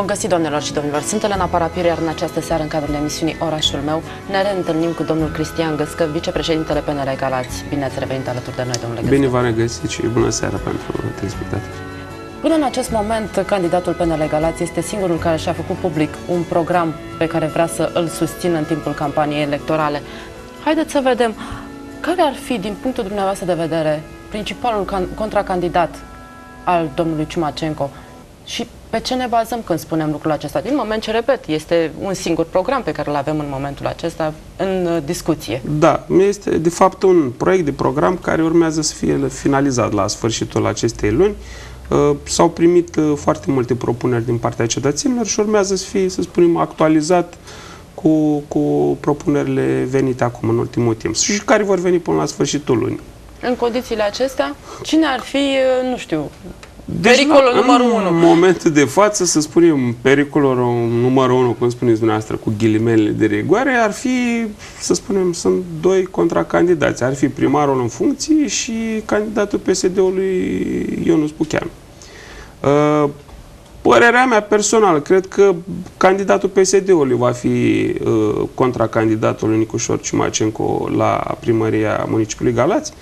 Bun găsit, domnilor și domnilor! Sunt Elena Parapir, iar în această seară, în cadrul emisiunii Orașul meu, ne reîntâlnim cu domnul Cristian Găscă, vicepreședintele PNL Galați. Bine ați revenit alături de noi, domnule Găscă. Bine v-am regăsit și bună seara pentru telespectatori. Până în acest moment, candidatul PNL Galați este singurul care și-a făcut public un program pe care vrea să îl susțină în timpul campaniei electorale. Haideți să vedem care ar fi, din punctul dumneavoastră de vedere, principalul contracandidat al domnului Ciumacenco și pe ce ne bazăm când spunem lucrul acesta? Din moment ce, repet, este un singur program pe care îl avem în momentul acesta în uh, discuție. Da, este de fapt un proiect de program care urmează să fie finalizat la sfârșitul acestei luni. Uh, s-au primit uh, foarte multe propuneri din partea cetățenilor și urmează să fie, să spunem, actualizat cu, cu propunerile venite acum în ultimul timp și care vor veni până la sfârșitul lunii. În condițiile acestea, cine ar fi, nu știu, deci, pericolul numărul unu. În momentul de față, să spunem, pericolul numărul unu, cum spuneți dumneavoastră, cu ghilimele de rigoare, ar fi, să spunem, sunt doi contracandidați. Ar fi primarul în funcție și candidatul PSD-ului Ionus Pucheanu. Uh, părerea mea personală, cred că candidatul PSD-ului va fi uh, contracandidatul Nicușor Ciumacenco la primăria municipiului Galați.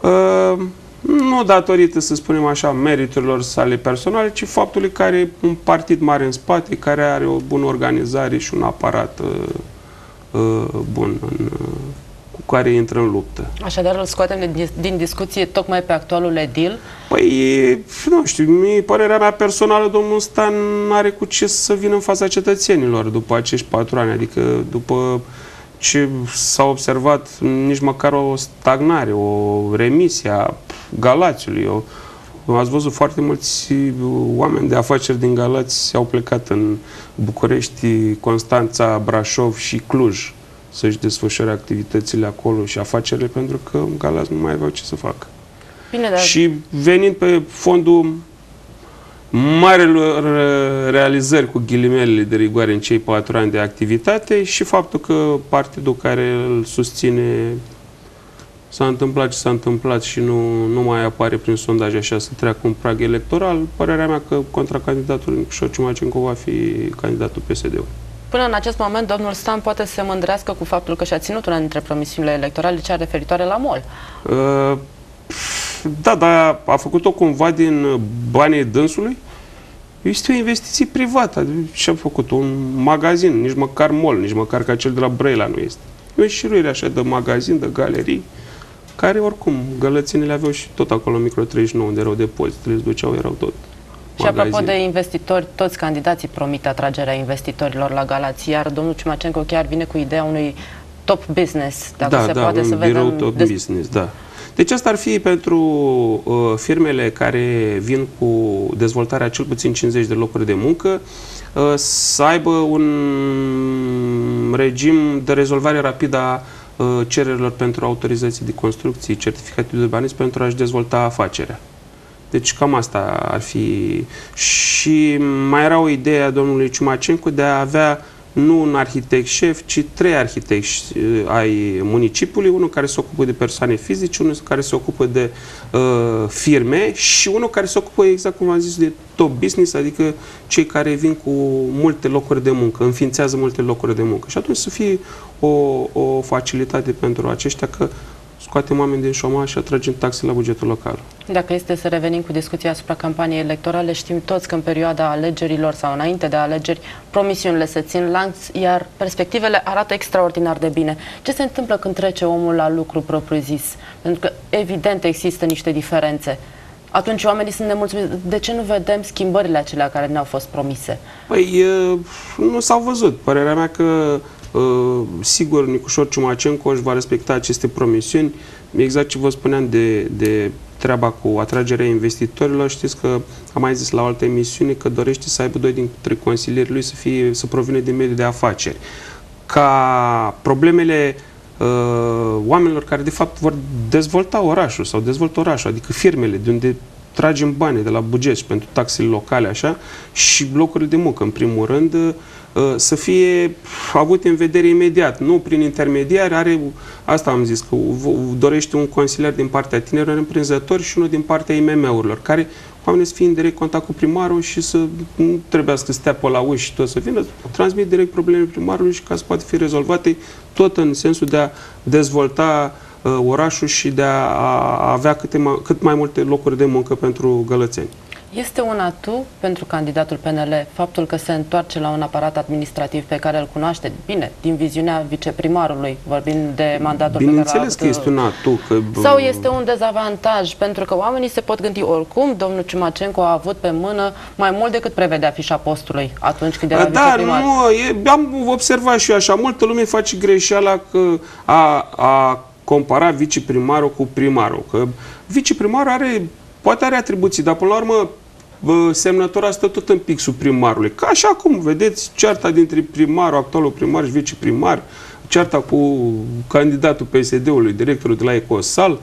Uh, nu datorită, să spunem așa, meriturilor sale personale, ci faptului că are un partid mare în spate, care are o bună organizare și un aparat uh, uh, bun în, uh, cu care intră în luptă. Așadar îl scoatem din, din discuție tocmai pe actualul edil? Păi, nu știu, mie, părerea mea personală, domnul Stan are cu ce să vină în fața cetățenilor după acești patru ani, adică după ce s-a observat nici măcar o stagnare, o remisie a Galațiului. Eu, ați văzut foarte mulți oameni de afaceri din Galați au plecat în București, Constanța, Brașov și Cluj să-și desfășoare activitățile acolo și afacerile pentru că Galați nu mai aveau ce să facă. Bine, dar... Și venind pe fondul marelor realizări cu ghilimelele de rigoare în cei patru ani de activitate și faptul că partidul care îl susține s-a întâmplat ce s-a întâmplat și nu, nu mai apare prin sondaj așa să treacă un prag electoral, părerea mea că contra candidatul Nicușor Ciumacenco va fi candidatul PSD-ului. Până în acest moment, domnul Stan poate să se mândrească cu faptul că și-a ținut una dintre promisiunile electorale, cea referitoare la MOL. Uh, da, dar a făcut-o cumva din banii dânsului? Este o investiție privată. Ce a făcut? Un magazin, nici măcar mall, nici măcar ca cel de la Brăila nu este. E o șiruire așa de magazin, de galerii, care oricum, gălăținile aveau și tot acolo micro 39 unde erau depozitele, se duceau, erau tot. Și apropo de investitori, toți candidații promit atragerea investitorilor la Galați, iar domnul Ciumacenco chiar vine cu ideea unui top business, dacă da, se da, poate un să vedem. top business, da. Deci asta ar fi pentru uh, firmele care vin cu dezvoltarea cel puțin 50 de locuri de muncă, uh, să aibă un regim de rezolvare rapidă a uh, cererilor pentru autorizații de construcții, certificate de urbanism pentru a-și dezvolta afacerea. Deci cam asta ar fi. Și mai era o idee a domnului Ciumacencu de a avea nu un arhitect șef, ci trei arhitecți uh, ai municipiului, unul care se ocupă de persoane fizice, unul care se ocupă de uh, firme și unul care se ocupă, exact cum am zis, de top business, adică cei care vin cu multe locuri de muncă, înființează multe locuri de muncă. Și atunci să fie o, o facilitate pentru aceștia că scoatem oameni din șomaj și atragem taxe la bugetul local. Dacă este să revenim cu discuția asupra campaniei electorale, știm toți că în perioada alegerilor sau înainte de alegeri, promisiunile se țin lanț, iar perspectivele arată extraordinar de bine. Ce se întâmplă când trece omul la lucru propriu-zis? Pentru că, evident, există niște diferențe. Atunci oamenii sunt nemulțumiți. De ce nu vedem schimbările acelea care ne-au fost promise? Păi, nu s-au văzut. Părerea mea că Uh, sigur, Nicușor Ciumacenco își va respecta aceste promisiuni. Exact ce vă spuneam de, de treaba cu atragerea investitorilor, știți că am mai zis la o altă emisiune că dorește să aibă doi dintre consilierii lui să, fie, să provină din mediul de afaceri. Ca problemele uh, oamenilor care de fapt vor dezvolta orașul sau dezvoltă orașul, adică firmele de unde tragem bani de la buget și pentru taxele locale așa și locurile de muncă în primul rând Uh, să fie avut în vedere imediat, nu prin intermediari, are, asta am zis, că dorește un consilier din partea tinerilor împrinzători și unul din partea IMM-urilor, care oamenii să fie în direct contact cu primarul și să nu trebuiască să stea pe la uși și tot să vină, transmit direct problemele primarului și ca să poate fi rezolvate tot în sensul de a dezvolta uh, orașul și de a, a avea câte mai, cât mai multe locuri de muncă pentru gălățeni. Este un atu pentru candidatul PNL faptul că se întoarce la un aparat administrativ pe care îl cunoaște bine, din viziunea viceprimarului, vorbind de mandatul Bineînțeles pe care că este un atu. Că, sau este un dezavantaj, pentru că oamenii se pot gândi oricum, domnul Ciumacenco a avut pe mână mai mult decât prevedea fișa postului atunci când era da, viceprimar. nu, e, am observat și eu așa, multă lume face greșeala că a, a compara viceprimarul cu primarul, că viceprimarul are poate are atribuții, dar până la urmă semnătura stă tot în pixul primarului. Ca așa cum vedeți cearta dintre primarul, actualul primar și viceprimar, cearta cu candidatul PSD-ului, directorul de la Ecosal, Uh,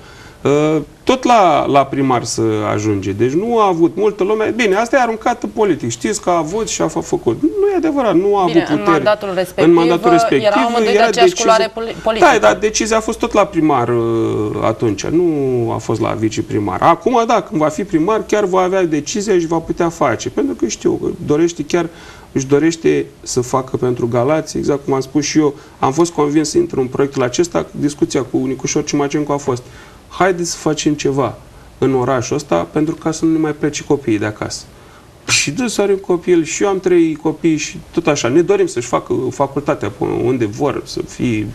tot la, la primar să ajunge. Deci nu a avut multă lume. Bine, asta e aruncată politic. Știți că a avut și a făcut. Nu e adevărat, nu a Bine, avut putere. În mandatul respectiv, în mandatul respectiv era amândoi de aceeași culoare politică. Da, dar decizia a fost tot la primar uh, atunci, nu a fost la viceprimar. Acum, da, când va fi primar, chiar va avea decizia și va putea face. Pentru că știu că dorește chiar își dorește să facă pentru Galați, exact cum am spus și eu, am fost convins să intru în proiectul acesta, discuția cu Nicușor Cimacencu a fost haideți să facem ceva în orașul ăsta pentru ca să nu ne mai plece copiii de acasă. Și să are un copil și eu am trei copii și tot așa. Ne dorim să-și facă facultatea unde vor, să fie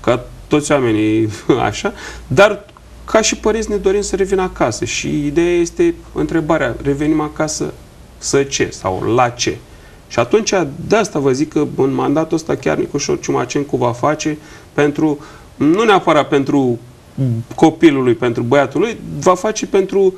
ca toți oamenii așa, dar ca și părinți ne dorim să revină acasă și ideea este întrebarea, revenim acasă să ce sau la ce? Și atunci, de asta vă zic că în mandatul ăsta chiar Nicușor Ciumacencu va face pentru, nu neapărat pentru copilului, pentru băiatului, va face pentru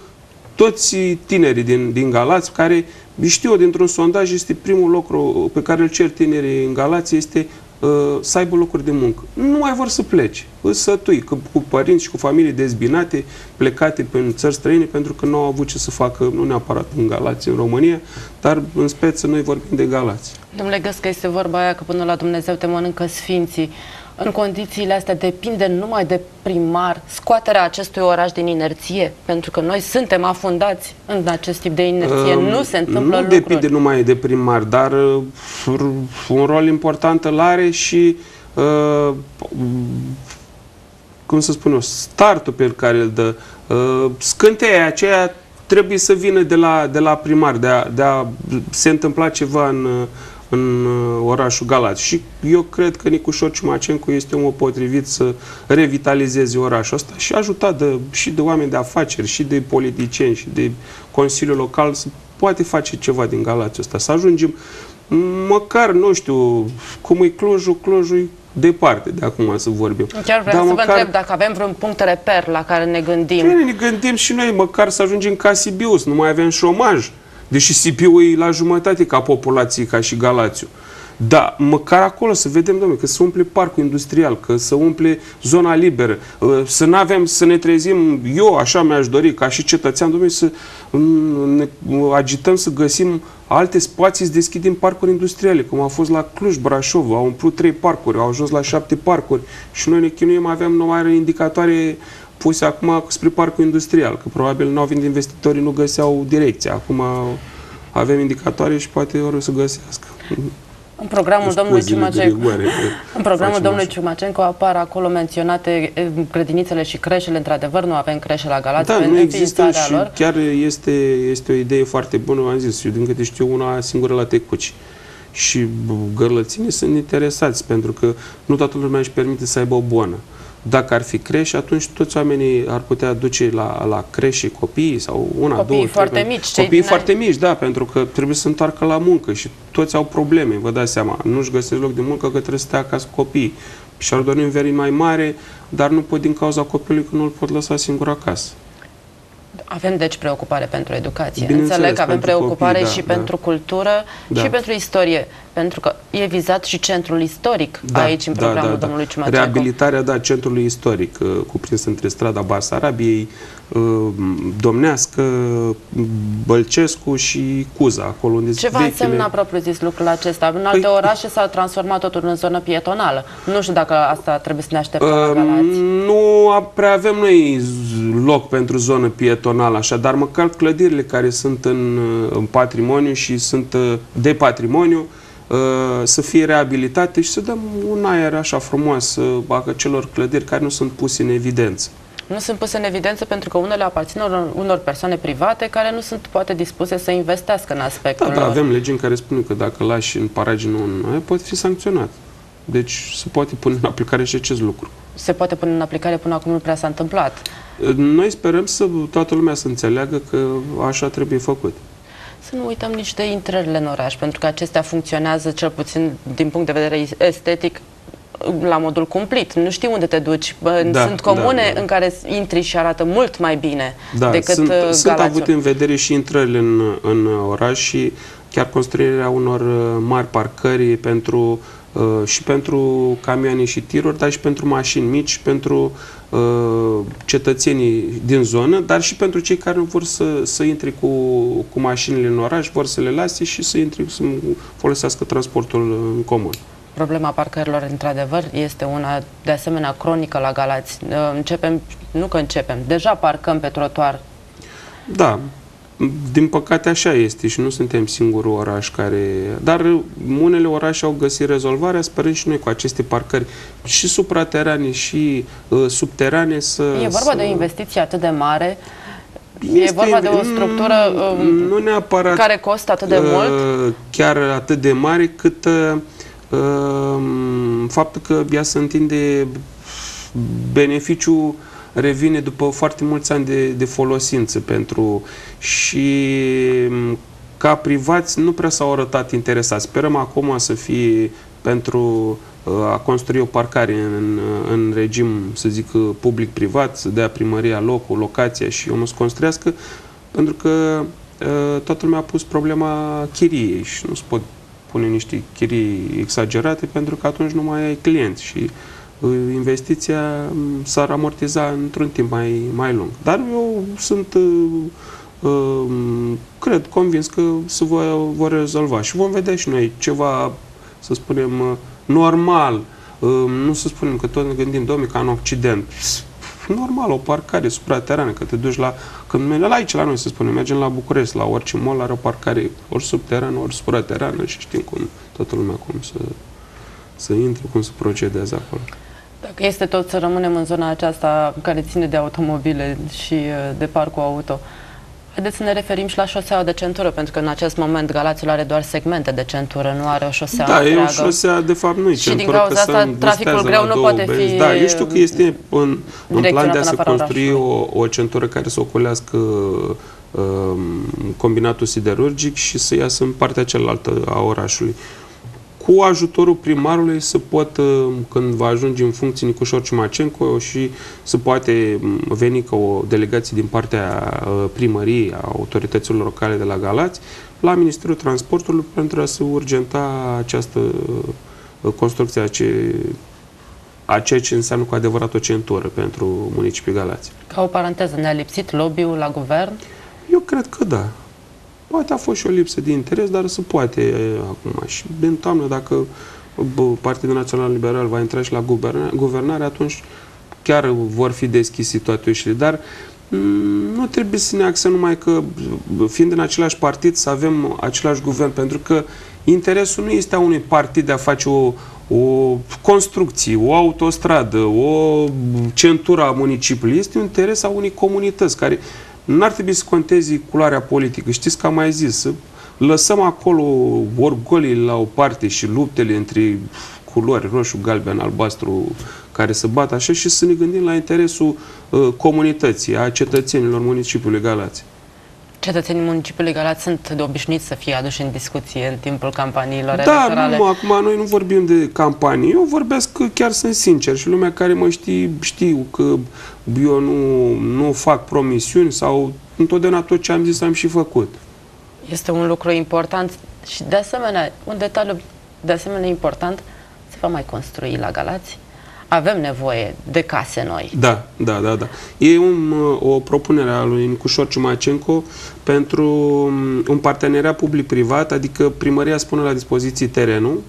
toți tinerii din, din Galați, care, știu dintr-un sondaj, este primul lucru pe care îl cer tinerii în Galați, este uh, să aibă locuri de muncă. Nu mai vor să plece. Îți sătui, că, cu părinți și cu familii dezbinate, plecate în țări străine, pentru că nu au avut ce să facă, nu neapărat în Galați, în România, dar în speță noi vorbim de Galați. Domnule Găscă, este vorba aia că până la Dumnezeu te mănâncă sfinții în condițiile astea depinde numai de primar scoaterea acestui oraș din inerție? Pentru că noi suntem afundați în acest tip de inerție. Uh, nu se întâmplă Nu lucruri. depinde numai de primar, dar uh, un rol important îl are și uh, cum să spun eu, startul pe care îl dă. Uh, scânteia aceea trebuie să vină de la, de la primar, de a, de a se întâmpla ceva în, în uh, orașul Galați. Și eu cred că Nicușor Ciumacencu este omul potrivit să revitalizeze orașul ăsta și ajutat de, și de oameni de afaceri, și de politicieni, și de Consiliul Local să poate face ceva din Galați ăsta. Să ajungem măcar, nu știu, cum e Clujul, Clujul e departe de acum să vorbim. Chiar vreau Dar să măcar... vă întreb dacă avem vreun punct reper la care ne gândim. Ne gândim și noi, măcar să ajungem ca Sibiu, să nu mai avem șomaj. Deși Sibiu e la jumătate ca populație, ca și Galațiu. Da, măcar acolo să vedem, domnule, că să umple parcul industrial, că să umple zona liberă, uh, să nu avem, să ne trezim, eu așa mi-aș dori, ca și cetățean, domnule, să ne agităm să găsim alte spații, să deschidem parcuri industriale, cum a fost la Cluj, Brașov, au umplut trei parcuri, au ajuns la șapte parcuri și noi ne chinuim, avem numai indicatoare puse acum spre parcul industrial, că probabil nu au venit investitorii, nu găseau direcția. Acum avem indicatoare și poate ori să găsească. În programul domnului Ciumacenco, în programul domnului Ciumacenco apar acolo menționate grădinițele și creșele. Într-adevăr, nu avem creșe la Galați. Da, nu există și lor. chiar este, este o idee foarte bună, am zis, eu din câte știu una singură la Tecuci. Și gărlățenii sunt interesați, pentru că nu toată lumea își permite să aibă o bună. Dacă ar fi creșe, atunci toți oamenii ar putea duce la, la creșe copiii sau una, copiii două, foarte trei, mici. Copiii foarte mici, da, pentru că trebuie să se întoarcă la muncă și toți au probleme, vă dați seama. Nu-și găsesc loc de muncă că trebuie să stea acasă copiii. Și ar dori un verin mai mare, dar nu pot din cauza copilului că nu îl pot lăsa singur acasă. Avem deci preocupare pentru educație. Înțeleg că avem preocupare copii, da, și da. pentru cultură da. și pentru istorie. Pentru că e vizat și centrul istoric da, aici, în da, programul da, da. domnului Ciumaceacu. Reabilitarea, da, centrului istoric, uh, cuprins între strada Basarabiei, uh, Domnească, Bălcescu și Cuza, acolo unde Ce va vechile... însemna propriu-zis lucrul acesta? În alte păi... orașe s-a transformat totul în zonă pietonală. Nu știu dacă asta trebuie să ne așteptăm uh, la Galați. Nu prea avem noi loc pentru zonă pietonală, așa, dar măcar clădirile care sunt în, în patrimoniu și sunt de patrimoniu, Uh, să fie reabilitate și să dăm un aer așa frumos uh, celor clădiri care nu sunt puse în evidență. Nu sunt puse în evidență pentru că unele aparțin unor, unor persoane private care nu sunt poate dispuse să investească în aspectul Da, da, avem legi în care spun că dacă lași în paragină un aer, poate fi sancționat. Deci se poate pune în aplicare și acest lucru. Se poate pune în aplicare până acum nu prea s-a întâmplat. Noi sperăm să toată lumea să înțeleagă că așa trebuie făcut. Să nu uităm nici de intrările în oraș, pentru că acestea funcționează cel puțin din punct de vedere estetic la modul cumplit. Nu știi unde te duci. Da, sunt comune da, da. în care intri și arată mult mai bine da, decât sunt, Galațiu. Sunt avute în vedere și intrările în, în oraș și chiar construirea unor uh, mari parcări pentru uh, și pentru camioane și tiruri, dar și pentru mașini mici, pentru Uh, cetățenii din zonă, dar și pentru cei care nu vor să, să intre cu, cu mașinile în oraș, vor să le lase și să intre, să folosească transportul în comun. Problema parcărilor, într-adevăr, este una de asemenea cronică la Galați. Uh, începem, nu că începem, deja parcăm pe trotuar. Da, din păcate așa este și nu suntem singurul oraș care... Dar unele orașe au găsit rezolvarea, sperăm și noi cu aceste parcări și supraterane și uh, subterane să... E vorba să... de o investiție atât de mare este, e vorba de o structură um, nu neapărat, care costă atât de uh, mult? Chiar atât de mare cât uh, um, faptul că ea se întinde beneficiul revine după foarte mulți ani de, de folosință pentru și ca privați nu prea s-au arătat interesați. Sperăm acum să fie pentru uh, a construi o parcare în, în regim, să zic, public-privat, să dea primăria locul, locația și omul să construiască, pentru că uh, toată lumea a pus problema chiriei și nu se pot pune niște chirii exagerate pentru că atunci nu mai ai clienți și investiția s-ar amortiza într-un timp mai, mai lung. Dar eu sunt, uh, uh, cred, convins că se vor, vor rezolva și vom vedea și noi ceva, să spunem, uh, normal. Nu să spunem că tot ne gândim, domnule, ca în Occident. Normal, o parcare supraterană, că te duci la... Când mergi la aici, la noi, să spunem, mergem la București, la orice mall are o parcare ori subterană, ori supraterană și știm cum toată lumea cum să, să intre, cum să procedează acolo. Dacă este tot să rămânem în zona aceasta care ține de automobile și uh, de parcul auto, haideți să ne referim și la șoseaua de centură, pentru că în acest moment Galațiul are doar segmente de centură, nu are o șosea Da, întreagă. e o șosea, de fapt nu e centură, Și din cauza asta traficul greu nu poate benzi. fi Da, eu știu că este în, în plan de a se construi o, o centură care să ocolească um, combinatul siderurgic și să iasă în partea cealaltă a orașului cu ajutorul primarului să pot, uh, când va ajunge în funcție Nicușor Ciumacenco și să poate mm, veni ca o delegație din partea uh, primăriei, a autorităților locale de la Galați, la Ministerul Transportului pentru a se urgenta această uh, construcție a, ce, a ceea ce înseamnă cu adevărat o centură pentru municipiul Galați. Ca o paranteză, ne-a lipsit lobby-ul la guvern? Eu cred că da. Poate a fost și o lipsă de interes, dar se poate acum. Și în toamnă, dacă Partidul Național Liberal va intra și la guvernare, atunci chiar vor fi deschise toate ușile. Dar nu trebuie să ne axăm numai că, fiind în același partid, să avem același guvern, pentru că interesul nu este a unui partid de a face o, o construcție, o autostradă, o centură a municipiului. Este un interes a unei comunități care N-ar trebui să contezi culoarea politică. Știți că am mai zis, să lăsăm acolo orgolii la o parte și luptele între culori, roșu, galben, albastru, care să bată așa și să ne gândim la interesul uh, comunității, a cetățenilor municipiului Galați. Cetățenii municipiului Galați sunt de obișnuit să fie aduși în discuție în timpul campaniilor da, electorale. Da, nu, acum noi nu vorbim de campanii. Eu vorbesc că chiar sunt sincer și lumea care mă știe știu că eu nu, nu fac promisiuni sau întotdeauna tot ce am zis am și făcut. Este un lucru important și de asemenea un detaliu de asemenea important, se va mai construi la Galați? Avem nevoie de case noi. Da, da, da, da. E un, o propunere a lui Nicușor Ciumacenco pentru um, un parteneriat public-privat, adică primăria spune la dispoziție terenul,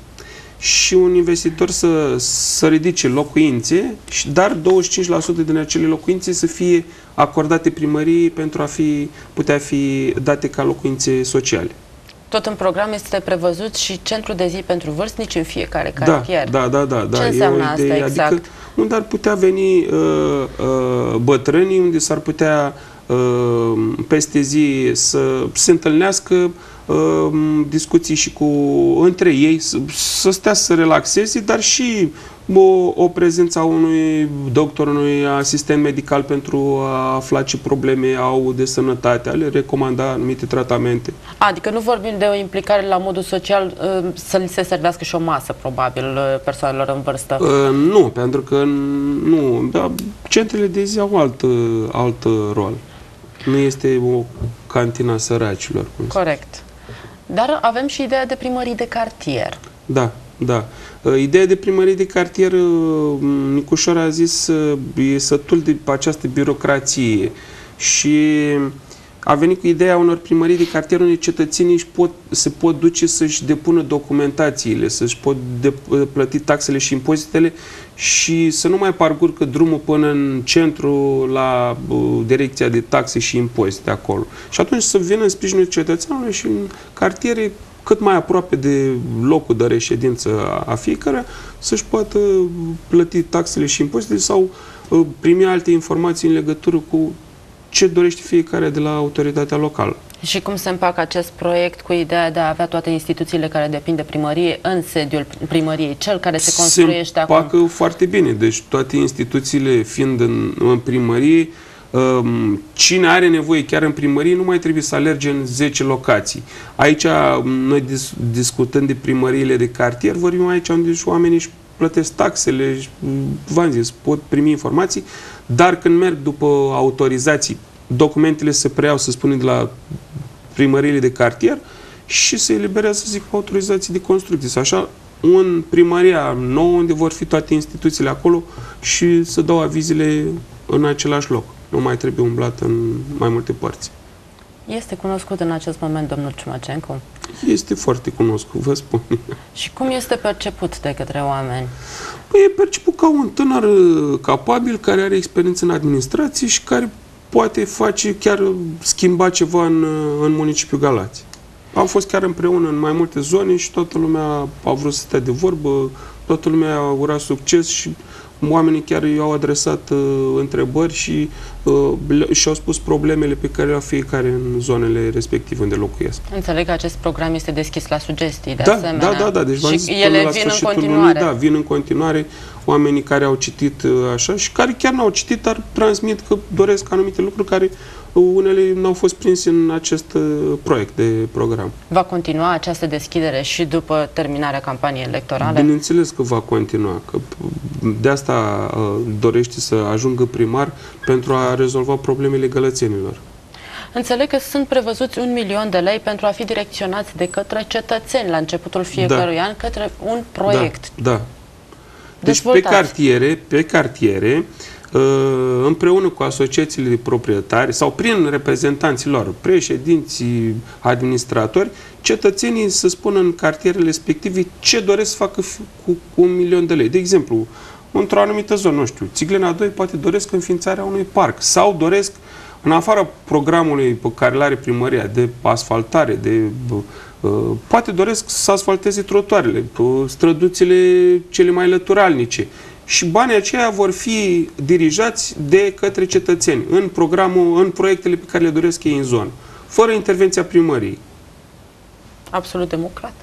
și un investitor să, să ridice locuințe, dar 25% din acele locuințe să fie acordate primăriei pentru a fi, putea fi date ca locuințe sociale. Tot în program este prevăzut și centru de zi pentru vârstnici în fiecare da, cartier. Da, da, da. da. Ce înseamnă asta idee, adică exact? Adică unde ar putea veni uh, uh, bătrânii, unde s-ar putea uh, peste zi să se întâlnească Ehm, discuții și cu între ei, să, să stea să relaxeze, dar și o, o prezență a unui doctor, unui asistent medical pentru a afla ce probleme au de sănătate, a le recomanda anumite tratamente. Adică nu vorbim de o implicare la modul social ehm, să li se servească și o masă, probabil, persoanelor în vârstă? Uh, nu, pentru că nu, dar centrele de zi au alt, alt rol. Nu este o cantina săracilor. Corect. Dar avem și ideea de primării de cartier. Da, da. Uh, ideea de primărie de cartier, uh, Nicușor a zis, uh, e sătul de această birocrație și a venit cu ideea unor primării de cartier unde cetățenii își pot, se pot duce să-și depună documentațiile, să-și pot de, plăti taxele și impozitele și să nu mai parcurgă drumul până în centru la uh, direcția de taxe și impozite acolo. Și atunci să vină în sprijinul cetățeanului și în cartiere cât mai aproape de locul de reședință a fiecare, să-și poată plăti taxele și impozitele sau uh, primi alte informații în legătură cu ce dorește fiecare de la autoritatea locală. Și cum se împacă acest proiect cu ideea de a avea toate instituțiile care depind de primărie în sediul primăriei, cel care se construiește acum? Se împacă foarte bine. Deci toate instituțiile fiind în, în primărie, um, cine are nevoie chiar în primărie nu mai trebuie să alerge în 10 locații. Aici, um, noi dis discutând de primăriile de cartier, vorbim aici unde și oamenii își plătesc taxele, v-am zis, pot primi informații, dar când merg după autorizații, documentele se preiau, să spunem, de la primăriile de cartier și se eliberează, să zic, autorizații de construcție. Așa, în primăria nouă, unde vor fi toate instituțiile acolo și să dau avizile în același loc. Nu mai trebuie umblat în mai multe părți. Este cunoscut în acest moment domnul Ciumacencu? Este foarte cunoscut, vă spun. Și cum este perceput de către oameni? Păi e perceput ca un tânăr uh, capabil, care are experiență în administrație și care poate face chiar uh, schimba ceva în, uh, în municipiul Galați. Am fost chiar împreună în mai multe zone și toată lumea a vrut să stea de vorbă, toată lumea a urat succes și oamenii chiar i-au adresat uh, întrebări și uh, și-au spus problemele pe care le au fiecare în zonele respective unde locuiesc. Înțeleg că acest program este deschis la sugestii, de da, asemenea. Da, da, da. Deci și ele vin în continuare. Lunii, da, vin în continuare oamenii care au citit uh, așa și care chiar n-au citit, dar transmit că doresc anumite lucruri care unele n-au fost prinse în acest uh, proiect de program. Va continua această deschidere și după terminarea campaniei electorale? Bineînțeles că va continua, că de asta uh, dorește să ajungă primar pentru a rezolva problemele gălățenilor. Înțeleg că sunt prevăzuți un milion de lei pentru a fi direcționați de către cetățeni la începutul fiecărui da. an către un proiect. Da, da. Deci pe cartiere, pe cartiere uh, împreună cu asociațiile de proprietari sau prin reprezentanții lor, președinții, administratori, cetățenii să spună în cartierele respective ce doresc să facă cu, cu un milion de lei. De exemplu, într-o anumită zonă, nu știu, Țiglena 2 poate doresc înființarea unui parc sau doresc, în afara programului pe care îl are primăria de asfaltare, de uh, poate doresc să asfalteze trotuarele, străduțile cele mai lăturalnice și banii aceia vor fi dirijați de către cetățeni în programul, în proiectele pe care le doresc ei în zonă, fără intervenția primăriei. Absolut democrat.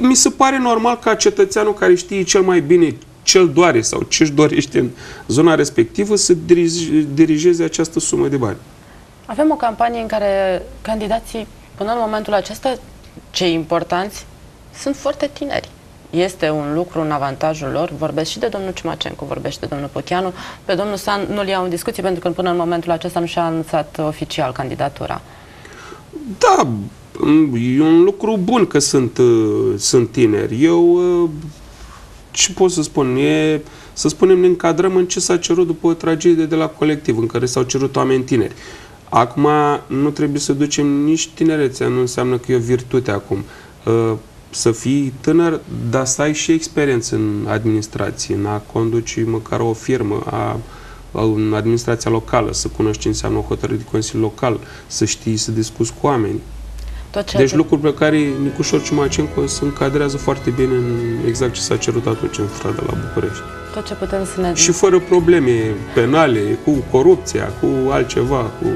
Mi se pare normal ca cetățeanul care știe cel mai bine ce-l doare sau ce-și dorește în zona respectivă să dirigeze această sumă de bani. Avem o campanie în care candidații, până în momentul acesta, cei importanți, sunt foarte tineri este un lucru în avantajul lor. Vorbesc și de domnul Ciumacencu, vorbesc și de domnul Pochianu. Pe domnul San nu-l iau în discuție pentru că până în momentul acesta nu și-a anunțat oficial candidatura. Da, E un lucru bun că sunt, uh, sunt tineri. Eu, uh, ce pot să spun, e, să spunem, ne încadrăm în ce s-a cerut după o tragedie de la colectiv, în care s-au cerut oameni tineri. Acum, nu trebuie să ducem nici tinerețea, nu înseamnă că e o virtute acum. Uh, să fii tânăr, dar să ai și experiență în administrație, în a conduce măcar o firmă, a, în administrația locală, să cunoști ce înseamnă o hotărâre de Consiliu Local, să știi să discuți cu oameni. Tot deci de... lucruri pe care Nicușor Ciumacenco se încadrează foarte bine în exact ce s-a cerut atunci în strada la București. Tot ce putem să ne... Și fără probleme penale, cu corupția, cu altceva, cu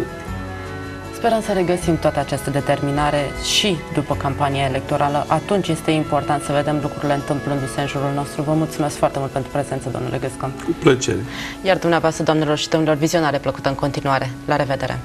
Sperăm să regăsim toată această determinare și după campania electorală. Atunci este important să vedem lucrurile întâmplându-se în jurul nostru. Vă mulțumesc foarte mult pentru prezență, domnule Găscă. Cu plăcere. Iar dumneavoastră, doamnelor și domnilor, vizionare plăcută în continuare. La revedere!